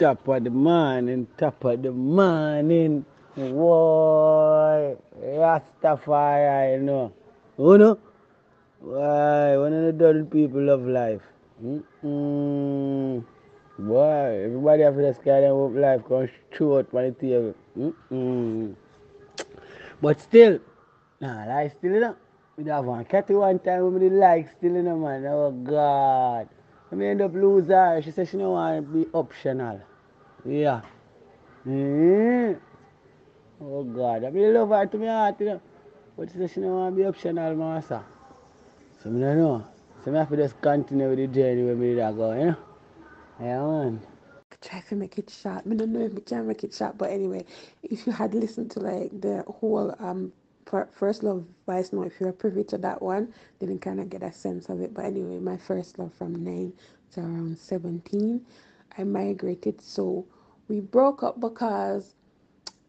Top of the morning, top of the morning. Why? Rastafari, you know. You know? Why? One of the done people of life. Mm-mm. Boy, everybody to just carry them up life, come short on the table. But still, nah, lie still, you know. We have one catty one time the like still, know, man. Oh, God. I may end up lose her. She said she don't want to be optional. Yeah. Mm. Oh, God. I mean, love her to my heart, you know. But she said she don't want to be optional, master. So, I don't know. So, I have to just continue with the journey where we did go, you know. Yeah, man. try to make it short. I don't know if we can make it short, but anyway, if you had listened to like the whole um first love voice note, if you were privy to that one, then you kind of get a sense of it. But anyway, my first love from nine to around seventeen, I migrated. So we broke up because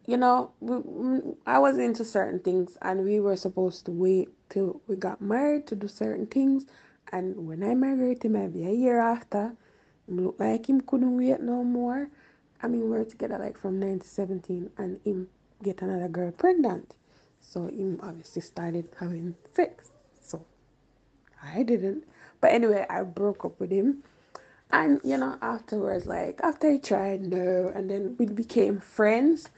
you know we, mm, I was into certain things, and we were supposed to wait till we got married to do certain things. And when I migrated, maybe a year after, him look like him couldn't wait no more. I mean, we were together like from 9 to 17, and him get another girl pregnant. So him obviously started having sex. So I didn't. But anyway, I broke up with him. And you know, afterwards, like after he tried, no, and then we became friends.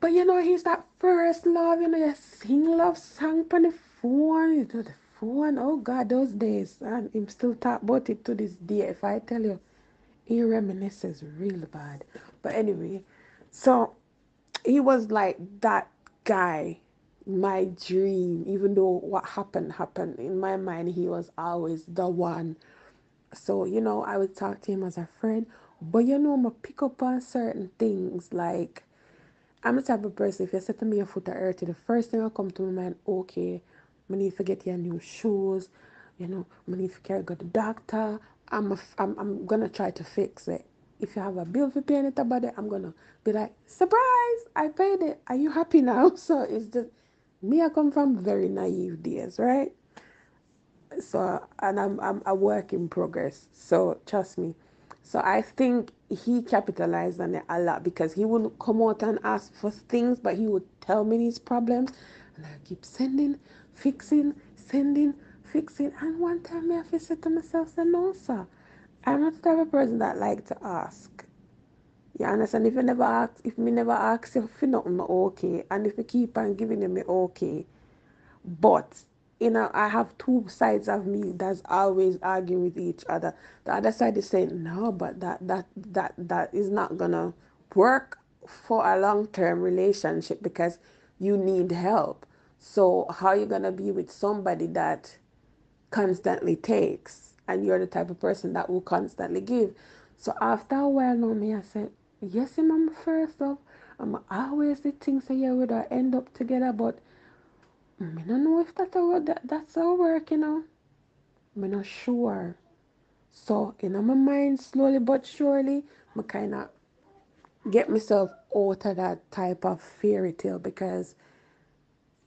But you know, he's that first love, you know, you sing love song on the phone, you do the phone. Oh God, those days. And him still talk about it to this day. If I tell you, he reminisces real bad. But anyway, so he was like that guy, my dream, even though what happened happened. In my mind, he was always the one. So, you know, I would talk to him as a friend. But you know, I'm pick up on certain things like I'm the type of person, if you to me your foot are hurting, the first thing that come to my mind, okay, I need to get your new shoes, you know, I need to carry go to the doctor. I'm, a, I'm, I'm gonna try to fix it. If you have a bill for paying it about it, I'm gonna be like, surprise, I paid it. Are you happy now? So it's just me. I come from very naive days, right? So and I'm I'm a work in progress. So trust me. So I think he capitalized on it a lot because he wouldn't come out and ask for things, but he would tell me his problems, and I keep sending, fixing, sending, fixing. And one time I have to to myself, say, no, sir, I'm not the type of person that like to ask. You understand? If you never ask, if me never ask you for nothing, okay. And if you keep on giving me okay. But you know, I have two sides of me that's always arguing with each other. The other side is saying, no, but that that that that is not gonna work for a long term relationship because you need help. So how are you gonna be with somebody that constantly takes and you're the type of person that will constantly give? So after a while now me I said, Yes, I'm first love. I'm always the things say yeah, we'd end up together, but I don't know if that's how that, that's how work, you know. I'm not sure. So in my mind, slowly but surely, I kind of get myself out of that type of fairy tale because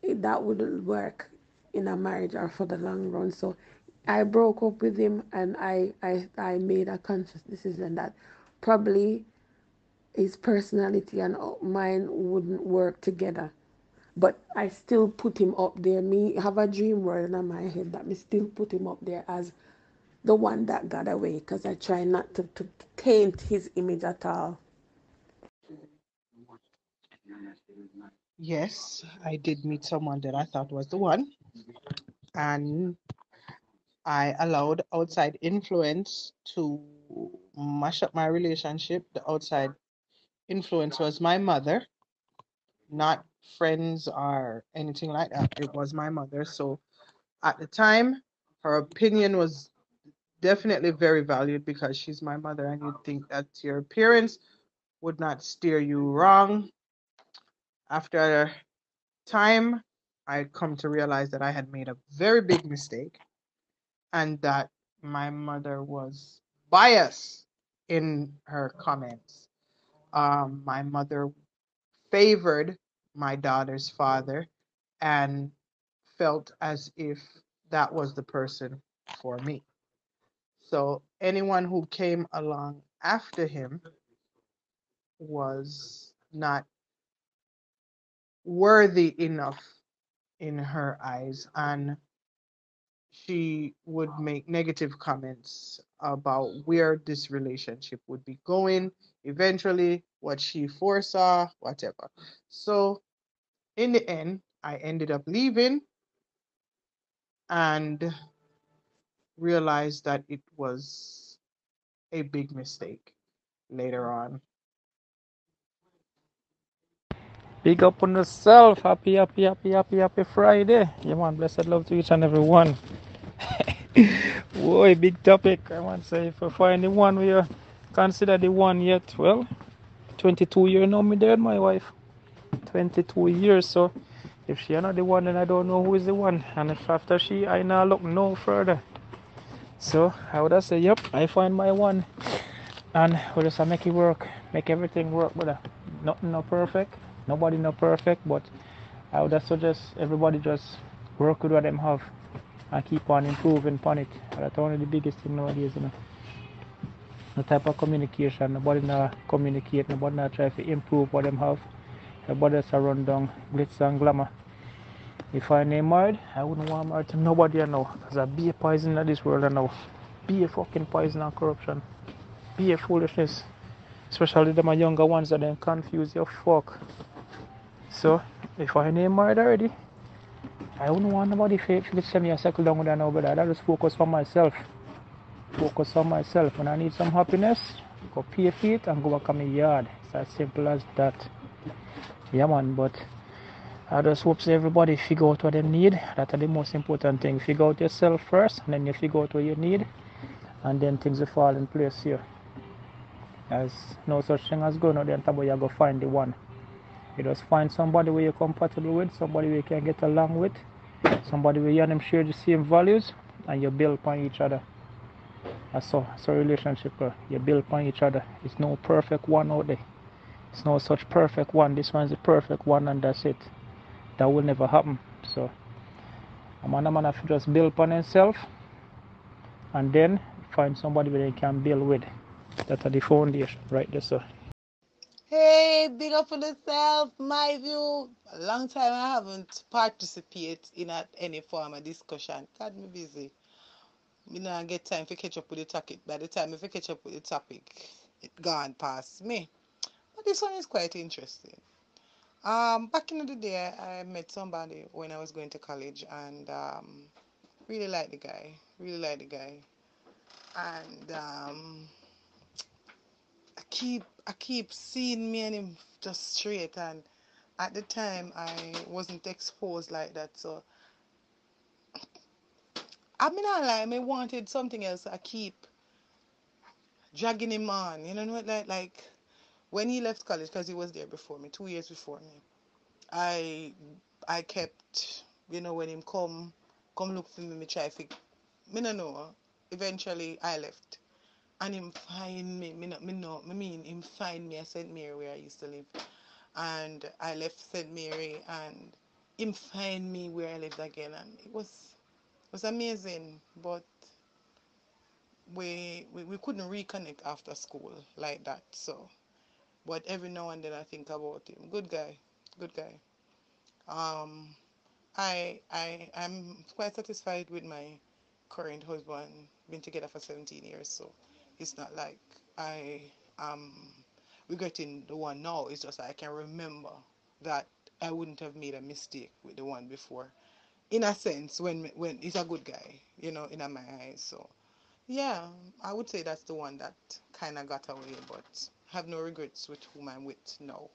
that wouldn't work in a marriage or for the long run. So I broke up with him and I, I, I made a conscious decision that probably his personality and uh, mine wouldn't work together. But I still put him up there. Me have a dream world in my head that me still put him up there as the one that got away because I try not to, to taint his image at all. Yes, I did meet someone that I thought was the one, and I allowed outside influence to mash up my relationship. The outside influence was my mother, not friends or anything like that. It was my mother. So at the time, her opinion was definitely very valued because she's my mother, and you'd think that your parents would not steer you wrong. After time, I come to realize that I had made a very big mistake and that my mother was biased in her comments. Um, my mother favored my daughter's mm. father and felt as if that was the person for me. So anyone who came along after him was not worthy enough in her eyes and she would make negative comments about where this relationship would be going eventually what she foresaw whatever so in the end i ended up leaving and realized that it was a big mistake later on Big up on yourself. Happy, happy, happy, happy, happy Friday. Yeah, man. Blessed love to each and every one. Boy, big topic. I want to say if I find the one we are consider the one yet, well, 22 years now, me dead, my wife. 22 years. So if she not the one, then I don't know who is the one. And if after she, I now look no further. So I would have say, yep, I find my one. And we just make it work, make everything work, brother. Nothing no perfect, nobody no perfect, but I would suggest everybody just work with what them have and keep on improving upon it. That's one of the biggest thing nowadays, you know. No type of communication, nobody not communicate, nobody not try to improve what them have. Everybody just run down glitz and glamour. If I name married, I wouldn't want married to nobody I know. Because I be a poison in this world I know. Be a fucking poison and corruption. Be a foolishness. Especially them younger ones that then confuse your fuck. So if I name married already, I wouldn't want nobody to to send me a settle down with her now, brother. I just focus on myself. Focus on myself. When I need some happiness, go pay for it and go back on my yard. It's as simple as that. Yeah man, but I just hope everybody figure out what they need. That's the most important thing. Figure out yourself first, and then you figure out what you need, and then things will fall in place here. There's no such thing as going out there and you go find the one. You just find somebody where you're compatible with, somebody where you can get along with, somebody where you and them share the same values, and you build upon each other. That's so a relationship. uh, You build upon each other. It's no perfect one out there. It's no such perfect one. This one's the perfect one, and that's it. That will never happen. So, a man, a man have to just build upon himself, and then find somebody where they can build with. That's the foundation, right there, sir. Hey, big up for yourself, my view. A long time I haven't participated in a, any form of discussion. God, me busy. Me not get time to catch up with the topic. By the time if I catch up with the topic, it gone past me. But this one is quite interesting. Um, back in the day, I met somebody when I was going to college, and um, really liked the guy. Really liked the guy, and um, keep I keep seeing me and him just straight and at the time I wasn't exposed like that so I mean I like I wanted something else I keep dragging him on you know what like like when he left college because he was there before me two years before me I I kept you know when him come come look for me me try to me no know eventually I left and him find me me no me know me mean him find me at St. Mary where I used to live and I left St. Mary and him find me where I lived again and it was it was amazing but we, we we couldn't reconnect after school like that so but every now and then I think about him good guy good guy um I I I'm quite satisfied with my current husband been together for 17 years so it's not like I am regretting the one now it's just I can remember that I wouldn't have made a mistake with the one before in a sense when when he's a good guy you know in my eyes so yeah I would say that's the one that kind of got away but have no regrets with whom I'm with now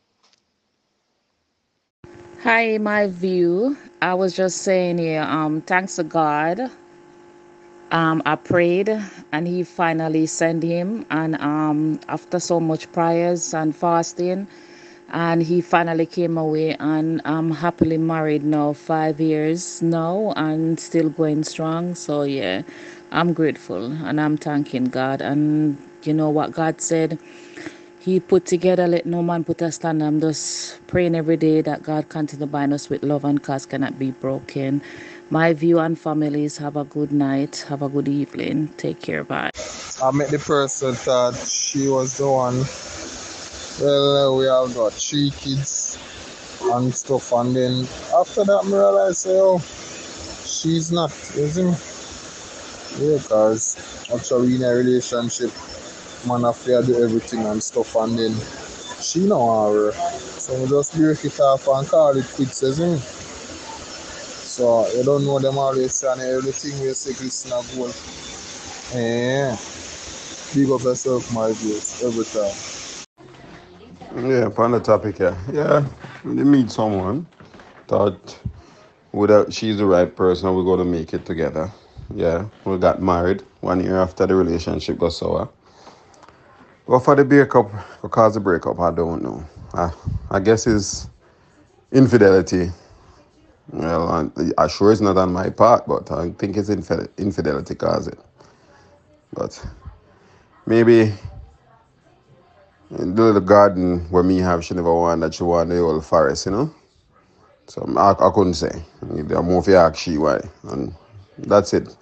Hi, my view. I was just saying here, um, thanks to God. Um, I prayed and he finally sent him and um after so much prayers and fasting and he finally came away and I'm happily married now five years now and still going strong. So yeah, I'm grateful and I'm thanking God and you know what God said he put together, let no man put us stand. I'm just praying every day that God continue to bind us with love and cause cannot be broken. My view and families have a good night. Have a good evening. Take care. Bye. I met the person that she was the one, Well, uh, we have got three kids and stuff, and then after that, I realized, oh, she's not, isn't Yeah, because actually in a relationship, man have to do everything and stuff, and then she know her. So we just break it off and call it quits, isn't it? So you don't know them always say and everything we say Christian a goal. Eh. Big up yourself, my views, every time. Yeah, upon the topic, yeah. Yeah, we meet someone, thought without she's the right person, we're to make it together. Yeah, we got married one year after the relationship got sour. But for the breakup, because the breakup, I don't know. I, I guess it's infidelity. Well, I, I'm sure it's not on my part, but I think it's infid- infidelity cause it. But maybe in the little garden where me have, she never want that she want the whole forest, you know? So I, I couldn't say. I'm more for she why. And that's it.